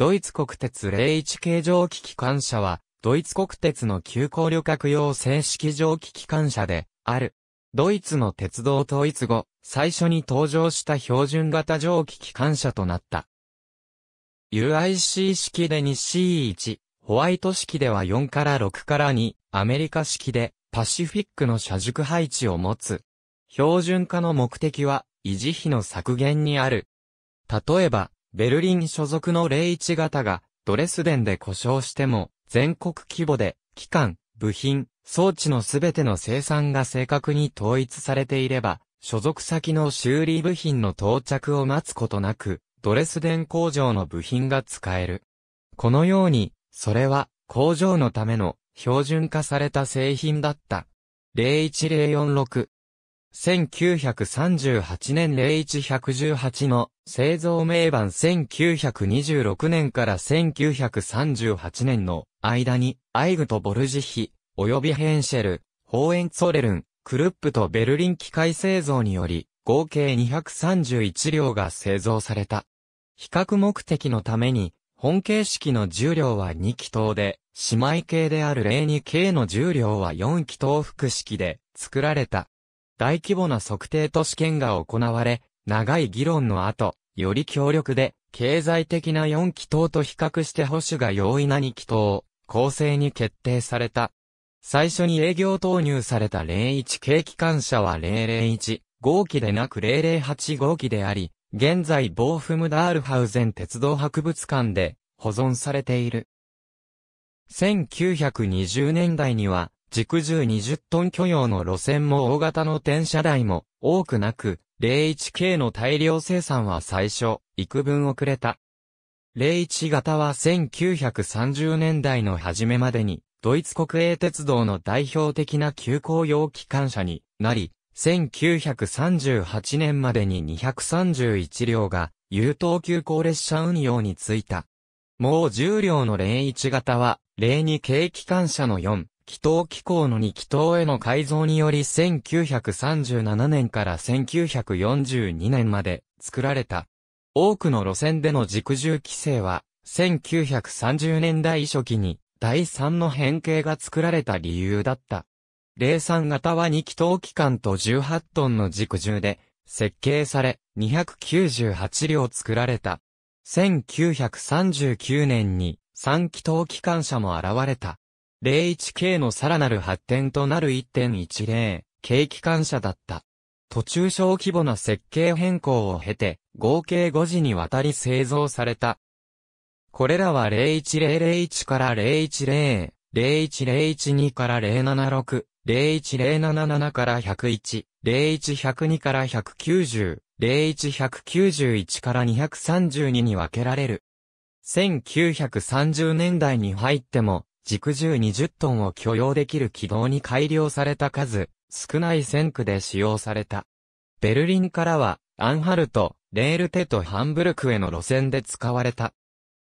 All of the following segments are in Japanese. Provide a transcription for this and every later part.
ドイツ国鉄01系蒸気機関車は、ドイツ国鉄の急行旅客用正式蒸気機関車で、ある。ドイツの鉄道統一後、最初に登場した標準型蒸気機関車となった。UIC 式で 2C1、ホワイト式では4から6から2、アメリカ式でパシフィックの車軸配置を持つ。標準化の目的は維持費の削減にある。例えば、ベルリン所属の01型がドレスデンで故障しても全国規模で機関、部品、装置のすべての生産が正確に統一されていれば、所属先の修理部品の到着を待つことなく、ドレスデン工場の部品が使える。このように、それは工場のための標準化された製品だった。01046 1938年01118の製造名版1926年から1938年の間にアイグとボルジヒ、及びヘンシェル、ホーエンツォレルン、クルップとベルリン機械製造により合計231両が製造された。比較目的のために、本形式の重量は2気筒で、姉妹形である 02K の重量は4気筒複式で作られた。大規模な測定と試験が行われ、長い議論の後、より強力で、経済的な4気筒と比較して保守が容易な2気筒、構成に決定された。最初に営業投入された01系機関車は001号機でなく008号機であり、現在ボーフムダールハウゼン鉄道博物館で保存されている。1920年代には、軸重20トン許容の路線も大型の転車台も多くなく、01系の大量生産は最初、幾分遅れた。01型は1930年代の初めまでに、ドイツ国営鉄道の代表的な急行用機関車になり、1938年までに231両が、優等急行列車運用についた。もう10両の01型は、02系機関車の4、気筒機構の2気筒への改造により1937年から1942年まで作られた。多くの路線での軸重規制は、1930年代初期に第3の変形が作られた理由だった。03型は2気筒機関と18トンの軸重で設計され298両作られた。1939年に3気筒機関車も現れた。01K のさらなる発展となる1.10軽機関車だった。途中小規模な設計変更を経て合計5時にわたり製造された。これらは01001から010、01012から076、01077から101、01102から190、01191から232に分けられる。1930年代に入っても、軸重20トンを許容できる軌道に改良された数、少ない線区で使用された。ベルリンからは、アンハルト、レールテとハンブルクへの路線で使われた。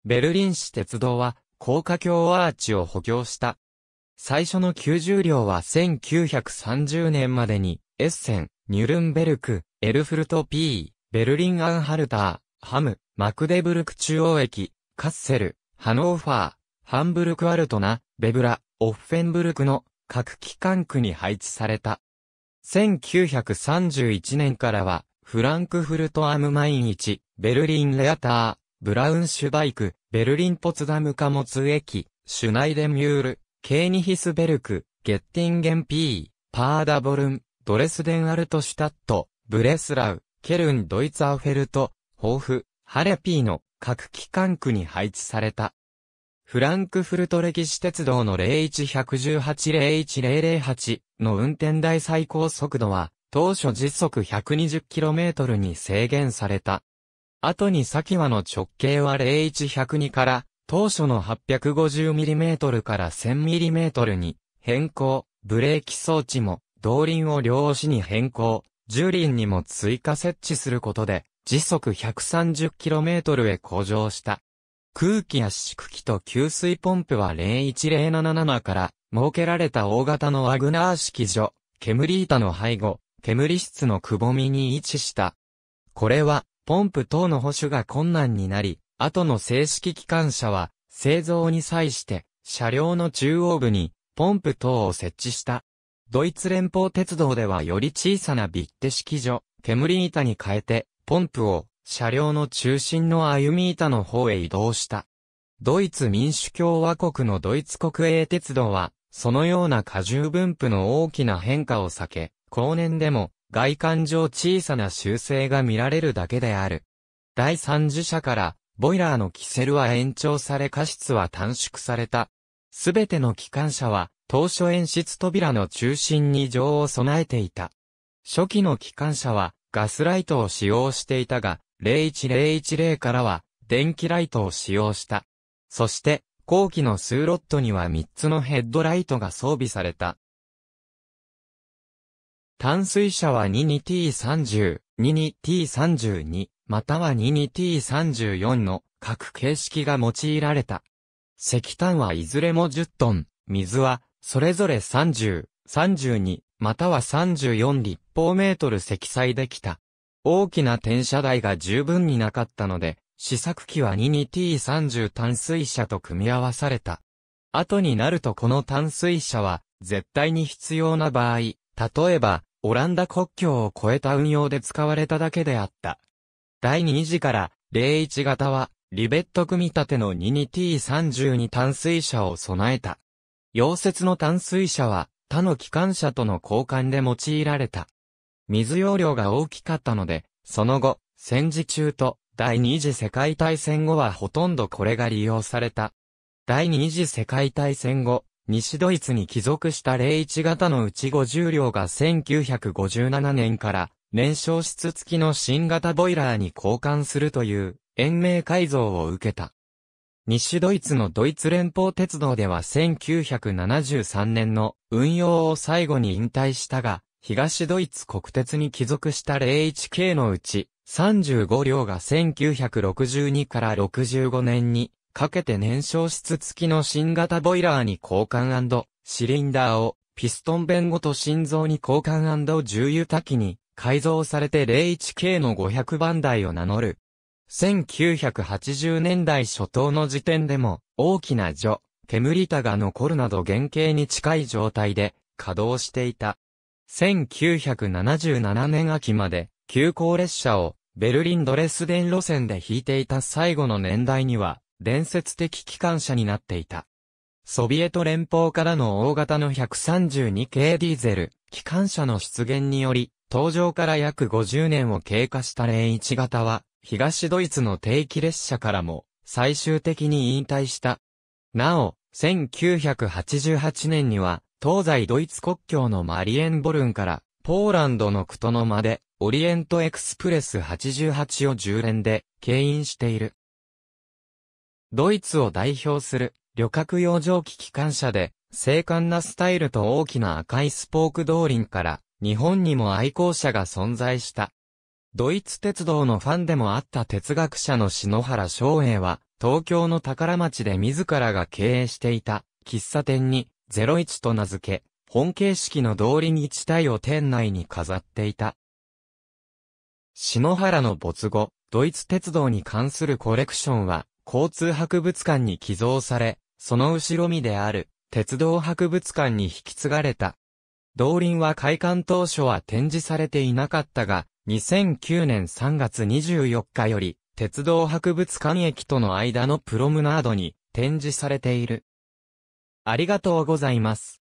ベルリン市鉄道は、高架橋アーチを補強した。最初の90両は1930年までに、エッセン、ニュルンベルク、エルフルト P、ベルリンアンハルター、ハム、マクデブルク中央駅、カッセル、ハノーファー、ハンブルクアルトナ、ベブラ、オッフェンブルクの各機関区に配置された。1931年からは、フランクフルトアムマイン1、ベルリンレアター、ブラウンシュバイク、ベルリンポツダム貨物駅、シュナイデミュール、ケーニヒスベルク、ゲッティンゲンピー、パーダボルン、ドレスデンアルトシュタット、ブレスラウ、ケルンドイツアフェルト、ホーフ、ハレピーの各機関区に配置された。フランクフルト歴史鉄道の01118-01008の運転台最高速度は、当初実速 120km に制限された。後に先はの直径は01102から当初の 850mm から 1000mm に変更、ブレーキ装置も動輪を両押しに変更、重輪にも追加設置することで時速 130km へ向上した。空気圧縮機と給水ポンプは01077から設けられた大型のワグナー式所、煙板の背後、煙室のくぼみに位置した。これは、ポンプ等の保守が困難になり、後の正式機関車は、製造に際して、車両の中央部に、ポンプ等を設置した。ドイツ連邦鉄道ではより小さなビッテ式所、煙板に変えて、ポンプを、車両の中心の歩み板の方へ移動した。ドイツ民主共和国のドイツ国営鉄道は、そのような荷重分布の大きな変化を避け、後年でも外観上小さな修正が見られるだけである。第三次車から、ボイラーのキセルは延長され過失は短縮された。すべての機関車は、当初演出扉の中心に上を備えていた。初期の機関車は、ガスライトを使用していたが、01010からは、電気ライトを使用した。そして、後期のスーロットには3つのヘッドライトが装備された。淡水車は 22T30、22T32、または 22T34 の各形式が用いられた。石炭はいずれも10トン、水はそれぞれ30、32、または34立方メートル積載できた。大きな転車台が十分になかったので、試作機は 22T30 淡水車と組み合わされた。後になるとこの淡水車は絶対に必要な場合、例えば、オランダ国境を越えた運用で使われただけであった。第2次から01型はリベット組み立ての 22T32 淡水車を備えた。溶接の淡水車は他の機関車との交換で用いられた。水容量が大きかったので、その後、戦時中と第二次世界大戦後はほとんどこれが利用された。第二次世界大戦後、西ドイツに帰属した01型のうち50両が1957年から燃焼室付きの新型ボイラーに交換するという延命改造を受けた。西ドイツのドイツ連邦鉄道では1973年の運用を最後に引退したが、東ドイツ国鉄に帰属した01系のうち35両が1962から65年にかけて燃焼室付きの新型ボイラーに交換シリンダーをピストン弁ごと心臓に交換重油滝に改造されて 01K の500番台を名乗る。1980年代初頭の時点でも大きな除、煙板が残るなど原型に近い状態で稼働していた。1977年秋まで急行列車をベルリンドレスデン路線で引いていた最後の年代には伝説的機関車になっていた。ソビエト連邦からの大型の132系ディーゼル、機関車の出現により、登場から約50年を経過した01型は、東ドイツの定期列車からも、最終的に引退した。なお、1988年には、東西ドイツ国境のマリエンボルンから、ポーランドのクトノまで、オリエントエクスプレス88を10連で、牽引している。ドイツを代表する旅客用蒸気機関車で、精悍なスタイルと大きな赤いスポーク動輪から、日本にも愛好者が存在した。ドイツ鉄道のファンでもあった哲学者の篠原昌英は、東京の宝町で自らが経営していた喫茶店に01と名付け、本形式の動輪1体を店内に飾っていた。篠原の没後、ドイツ鉄道に関するコレクションは交通博物館に寄贈され、その後ろ身である鉄道博物館に引き継がれた。動輪は開館当初は展示されていなかったが、2009年3月24日より、鉄道博物館駅との間のプロムナードに展示されている。ありがとうございます。